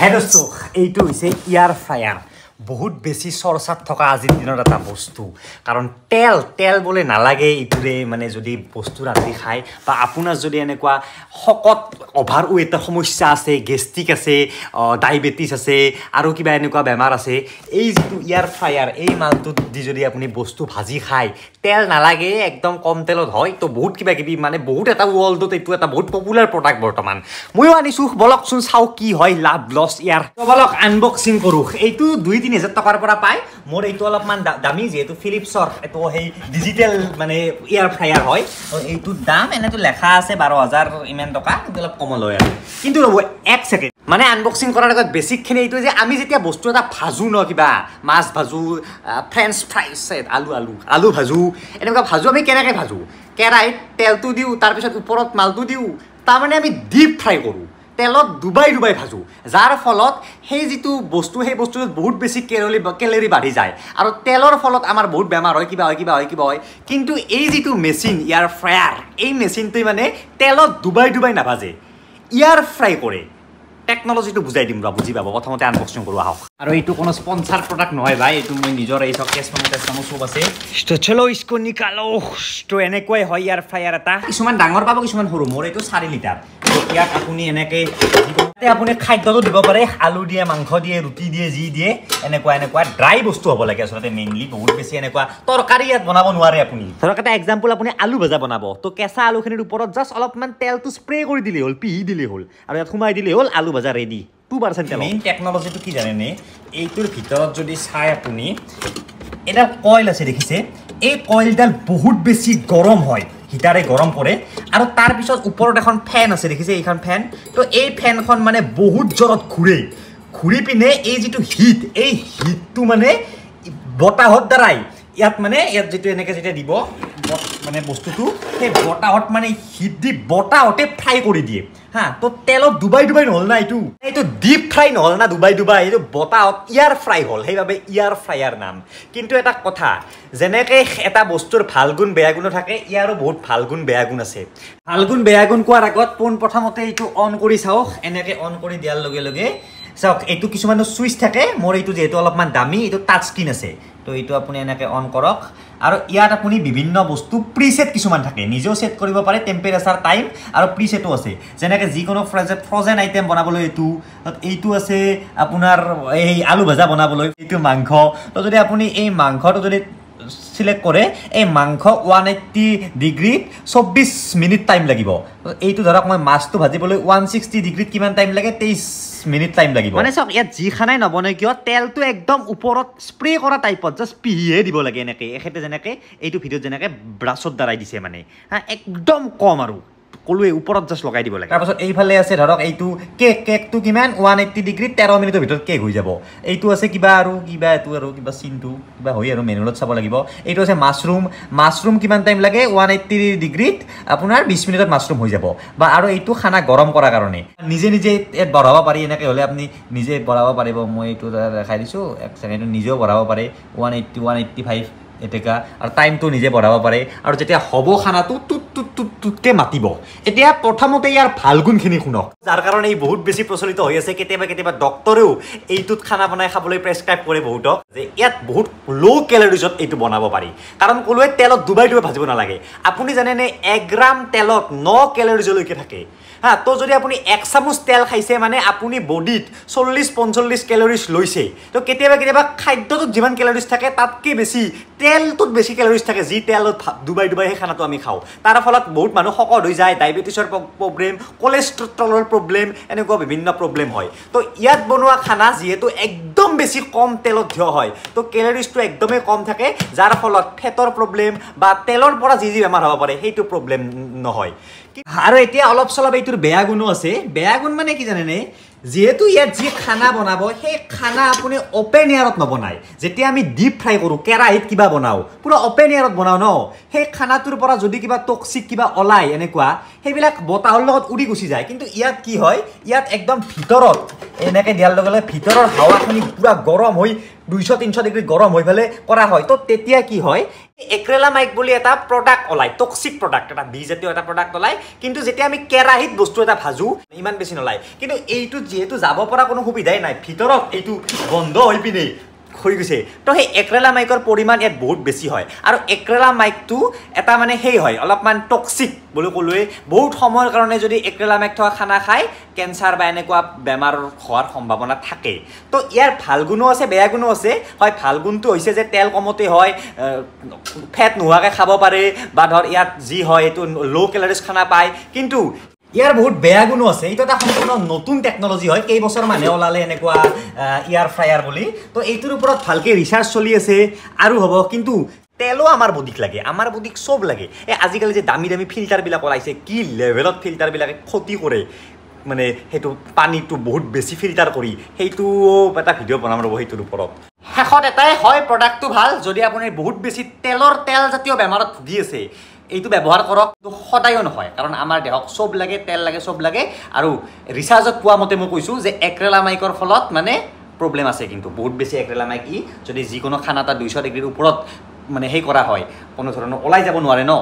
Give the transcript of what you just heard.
হেডছো এইটো হৈছে ইয়াৰ ফ্ৰায়াৰ বহুত বেছি চৰ্চাত থকা আজিৰ দিনত এটা বস্তু। কাৰণ তেল তেল বোলে নালাগে এইটোৰে মানে যদি বস্তু ৰান্ধি খায় বা আপোনাৰ যদি এনেকুৱা শকত অভাৰ ৱেটৰ সমস্যা আছে গেষ্ট্ৰিক আছে ডায়েবেটিছ আছে আৰু কিবা এনেকুৱা বেমাৰ আছে এই যিটো ইয়াৰ ফ্ৰায়াৰ এই মালটোত দি যদি আপুনি বস্তু ভাজি খায় তেল নালাগে একদম কম তেলত হয় তো বহুত কিবা কিবি মানে বহুত এটা ৱৰ্ল্ডত এইটো এটা বহুত পপুলাৰ প্ৰডাক্ট বৰ্তমান। ময়ো আনিছোঁ বলকচোন চাওঁ কি হয় লাভ লছ ইয়াৰ বলক আনবক্সিং কৰোঁ। এইটো দুই তিনি হাজাৰ টকাৰ পৰা পায় মোৰ এইটো অলপমান দামী যিহেতু ফিলিপছৰ এইটো সেই ডিজিটেল মানে ইয়াৰ ফ্ৰায়াৰ হয়। তো এইটোৰ দাম এনেতো লেখা আছে বাৰ হাজাৰ ইমান টকা কিন্তু অলপ কমল আৰু। কিন্তু এক ছেকেণ্ড। মানে আনবক্সিং কৰাৰ আগত বেছিকখিনি এইটো যে আমি যেতিয়া বস্তু এটা ভাজোঁ ন কিবা মাছ ভাজোঁ ফ্ৰেঞ্চ ফ্ৰাইজ আলু আলু আলু ভাজোঁ এনেকুৱা ভাজোঁ আমি কেনেকৈ ভাজোঁ? কেৰাহীত তেলটো দিওঁ তাৰপিছত ওপৰত মালটো দিওঁ তাৰমানে আমি ডিপ ফ্ৰাই কৰোঁ। তেলত ডুবাই ডুবাই ভাজোঁ যাৰ ফলত সেই যিটো বস্তু সেই বস্তুটোত বহুত বেছি কেলৰি কেলেৰি বাঢ়ি যায়। আৰু তেলৰ ফলত আমাৰ বহুত বেমাৰ হয় কিবা হয় কিবা হয় কিবা হয়। কিন্তু এই যিটো মেচিন ইয়াৰ ফ্ৰায়াৰ এই মেচিনটোৱে মানে তেলত ডুবাই ডুবাই নাভাজে। ইয়াৰ ফ্ৰাই কৰে। টেকনলজিটো বুজাই দিম ৰ বুজি পাব। প্ৰথমতে আনবক্সিং কৰোঁ আহক। আৰু এইটো কোনো স্পনচাৰ প্ৰডাক্ট নহয় ভাই এইটো মই নিজৰ এই চব কেছ মানো চব আছে। তো চলো ইস্কো নিকালো তো এনেকুৱাই হয় ইয়াৰ ফ্ৰায়াৰ এটা। কিছুমান ডাঙৰ পাব কিছুমান সৰু। মোৰ এইটো চাৰি লিটাৰ। তো ইয়াত আপুনি এনেকৈ আপুনি খাদ্যটো দিব পাৰে আলু দিয়ে মাংস দিয়ে ৰুটি দিয়ে যি দিয়ে এনেকুৱা এনেকুৱা ড্ৰাই বস্তু হ'ব লাগে আচলতে মেইনলি বহুত বেছি এনেকুৱা তৰকাৰী ইয়াত বনাব নোৱাৰে আপুনি। ধৰক এটা এক্সাম্পল আপুনি আলু ভজা বনাব তো কেঁচা আলুখিনিৰ ওপৰত জাষ্ট অলপমান তেলটো স্প্ৰে কৰি দিলেই হ'ল পিহি দিলেই হ'ল আৰু ইয়াত সোমাই দিলেই হ'ল আলু ভজা ৰেডি টু পাৰ্চেণ্ট মেইন টেকনলজিটো কি জানেনে এইটোৰ ভিতৰত যদি চাই আপুনি এডাল কইল আছে দেখিছে এই কইলডাল বহুত বেছি গৰম হয়। হিটাৰে গৰম কৰে। আৰু তাৰপিছত ওপৰত এখন ফেন আছে দেখিছে এইখন ফেন? তো এই ফেনখন মানে বহুত জোৰত ঘূৰে। ঘূৰি পিনে এই যিটো হিট এই হিটটো মানে বতাহৰ দ্বাৰাই ইয়াত মানে ইয়াত যিটো এনেকৈ যেতিয়া দিব মানে বস্তুটো সেই বতাহত মানে হিট দি বতাহতে ফ্ৰাই কৰি দিয়ে। হা তো তেলত ডুবাই ডুবাই নহ'ল না এইটো? এইটো ডিপ ফ্ৰাই নহ'ল না ডুবাই ডুবাই এইটো বতাহত ইয়াৰ ফ্ৰাই হ'ল সেইবাবে ইয়াৰ ফ্ৰায়াৰ নাম। কিন্তু এটা কথা যেনেকৈ এটা বস্তুৰ ভাল গুণ বেয়া গুণো থাকে ইয়াৰো বহুত ভাল গুণ বেয়া গুণ আছে। ভাল গুণ বেয়া গুণ কোৱাৰ আগত পোন প্ৰথমতে এইটো অন কৰি চাওক এনেকৈ অন কৰি দিয়াৰ লগে লগে চাওক এইটো কিছুমানৰ চুইচ থাকে মোৰ এইটো যিহেতু অলপমান দামী এইটো টাচ স্ক্ৰীণ আছে। তো এইটো আপুনি এনেকৈ অন কৰক। আৰু ইয়াত আপুনি বিভিন্ন বস্তু প্ৰিছেট কিছুমান থাকে। নিজেও ছেট কৰিব পাৰে টেম্পাৰেচাৰ টাইম আৰু প্ৰিছেটো আছে। যেনেকৈ যিকোনো ফ্ৰজেন ফ্ৰজেন আইটেম বনাবলৈ এইটো এইটো আছে আপোনাৰ এই আলু ভাজা বনাবলৈ এইটো মাংস। তো যদি আপুনি এই মাংসটো যদি চিলেক্ট কৰে এই মাংস ওৱান এইট্টি ডিগ্ৰীত চৌব্বিছ মিনিট টাইম লাগিব। এইটো ধৰক মই মাছটো ভাজিবলৈ ওৱান ছিক্সটি ডিগ্ৰীত কিমান টাইম লাগে? তেইছ মিনিট টাইম লাগিব। মানে চাওক ইয়াত যি খানাই নবনে কিয় তেলটো একদম ওপৰত স্প্ৰে কৰা টাইপত জাষ্ট পিহিহে দিব লাগে এনেকৈ। এখেতে যেনেকৈ এইটো ভিডিঅ'ত যেনেকৈ ব্ৰাছৰ দ্বাৰাই দিছে মানে। হা একদম কম আৰু। ক'লোৱে ওপৰত জাষ্ট লগাই দিব লাগে। তাৰপাছত এইফালে আছে ধৰক এইটো কেক কেকটো কিমান? ওৱান এইট্টি ডিগ্ৰীত তেৰ মিনিটৰ ভিতৰত কেক হৈ যাব। এইটো আছে কিবা আৰু কিবা এইটো আৰু কিবা চিনটো কিবা হয় আৰু মেনুলত চাব লাগিব। এইটো আছে মাছৰুম মাছৰুম কিমান টাইম লাগে? ওৱান এইট্টি ডিগ্ৰীত আপোনাৰ বিছ মিনিটত মাছৰুম হৈ যাব। বা আৰু এইটো খানা গৰম কৰাৰ কাৰণে। নিজে নিজে ইয়াত বঢ়াব পাৰি এনেকৈ হ'লে আপুনি নিজে বঢ়াব পাৰিব। মই এইটো দেখাই দিছোঁ এক ছেকেণ্ড নিজেও বঢ়াব পাৰে। One eighty one eighty five এতেকা আৰু টাইমটো নিজে বঢ়াব পাৰে। আৰু যেতিয়া হ'ব খানাটো টুট টুট টুট টুটকৈ মাতিব। এতিয়া প্ৰথমতে ইয়াৰ ভাল গুণখিনি শুনক। যাৰ কাৰণে ই বহুত বেছি প্ৰচলিত হৈ আছে কেতিয়াবা কেতিয়াবা ডক্তৰেও এইটোত খানা বনাই খাবলৈ প্ৰেছক্ৰাইব কৰে বহুতক যে ইয়াত বহুত ল' কেলৰিজত এইটো বনাব পাৰি। কাৰণ ক'লোৱে তেলত ডুবাই ডুবাই ভাজিব নালাগে। আপুনি জানেনে এক গ্ৰাম তেলত ন কেলৰিজলৈকে থাকে। হা তো যদি আপুনি এক চামুচ তেল খাইছে মানে আপুনি বডিত চল্লিছ পঞ্চল্লিছ কেলৰিজ লৈছে তো কেতিয়াবা কেতিয়াবা খাদ্যটোত যিমান কেলৰিজ থাকে তাতকৈ বেছি তেলটোত বেছি কেলৰিজ থাকে যি তেলত ডুবাই ডুবাই সেই খানাটো আমি খাওঁ। তাৰ ফলত বহুত মানুহ শকত হৈ যায় ডায়েবেটিছৰ প্ৰব্লেম কলেষ্ট্ৰলৰ প্ৰব্লেম এনেকুৱা বিভিন্ন প্ৰব্লেম হয়। তো ইয়াত বনোৱা খানা যিহেতু একদম বেছি কম তেলত থিয় হয় তো কেলৰিজটো একদমেই কম থাকে যাৰ ফলত ফেটৰ প্ৰব্লেম বা তেলৰ পৰা যি যি বেমাৰ হ'ব পাৰে সেইটো প্ৰব্লেম নহয়। আৰু এতিয়া অলপ চলপ এইটোৰ বেয়া গুণো আছে। বেয়া গুণ মানে কি জানেনে? যিহেতু ইয়াত যি খানা বনাব সেই খানা আপুনি অ'পেন এয়াৰত নবনায়। যেতিয়া আমি ডিপ ফ্ৰাই কৰোঁ কেৰাহীত কিবা বনাওঁ পূৰা অ'পেন এয়াৰত বনাওঁ ন সেই খানাটোৰ পৰা যদি কিবা টক্সিক কিবা ওলায় এনেকুৱা সেইবিলাক বতাহৰ লগত উৰি গুচি যায়। কিন্তু ইয়াত কি হয়? ইয়াত একদম ভিতৰত এনেকৈ দিয়াৰ লগে লগে ভিতৰৰ হাৱাখিনি পূৰা গৰম হৈ দুইশ তিনিশ ডিগ্ৰী গৰম হৈ পেলাই কৰা হয়। তো তেতিয়া কি হয় এক্ৰেলা মাইক বুলি এটা প্ৰডাক্ট ওলায় টক্সিক প্ৰডাক্ট এটা বিজাতীয় এটা প্ৰডাক্ট ওলায়। কিন্তু যেতিয়া আমি কেৰাহীত বস্তু এটা ভাজো ইমান বেছি নোলায়। কিন্তু এইটো যিহেতু যাব পৰা কোনো সুবিধাই নাই ভিতৰত এইটো বন্ধ হৈ পিনে হৈ গৈছে। তো সেই এক্ৰেলা মাইকৰ পৰিমাণ ইয়াত বহুত বেছি হয়। আৰু এক্ৰেলা মাইকটো এটা মানে সেই হয় অলপমান টক্সিক বুলি ক'লোৱে বহুত সময়ৰ কাৰণে যদি এক্ৰেলা মাইক থকা খানা খায় কেঞ্চাৰ বা এনেকুৱা বেমাৰ হোৱাৰ সম্ভাৱনা থাকে। তো ইয়াৰ ভাল গুণো আছে বেয়া গুণো আছে। হয় ভাল গুণটো হৈছে যে তেল কমতে হয় ফেট নোহোৱাকৈ খাব পাৰে। বা ধৰ ইয়াত যি হয় এইটো ল' কেলৰিজ খানা পায়। কিন্তু ইয়াৰ বহুত বেয়া গুণো আছে। এইটো এটা সম্পূৰ্ণ নতুন টেকনলজি হয়। কেইবছৰ মানুহে ওলালে এনেকুৱা ইয়াৰ ফ্ৰায়াৰ বুলি। তো এইটোৰ ওপৰত ভালকৈ ৰিচাৰ্চ চলি আছে আৰু হ'ব। কিন্তু তেলো আমাৰ বডিক লাগে। আমাৰ বডিক চব লাগে। এই আজিকালি যে দামী দামী ফিল্টাৰবিলাক ওলাইছে কি লেভেলত ফিল্টাৰবিলাকে ক্ষতি কৰে? মানে সেইটো পানীটো বহুত বেছি ফিল্টাৰ কৰি। সেইটো এটা ভিডিঅ' বনাম ৰ'ব সেইটোৰ ওপৰত। শেষত এটাই হয় প্ৰডাক্টটো ভাল। যদি আপুনি বহুত বেছি তেলৰ তেলজাতীয় বেমাৰত ভুগি আছে এইটো ব্যৱহাৰ কৰক সদায়ো নহয়। কাৰণ আমাৰ দেহক চব লাগে তেল লাগে চব লাগে। আৰু ৰিচাৰ্জত পোৱা মতে মই কৈছোঁ যে এক্ৰেলা মাইকৰ ফলত মানে প্ৰব্লেম আছে কিন্তু বহুত বেছি এক্ৰেলা মাইক ই যদি যিকোনো খানা এটা দুইশ ডিগ্ৰীৰ ওপৰত মানে সেই কৰা হয় কোনো ধৰণৰ ওলাই যাব নোৱাৰে ন?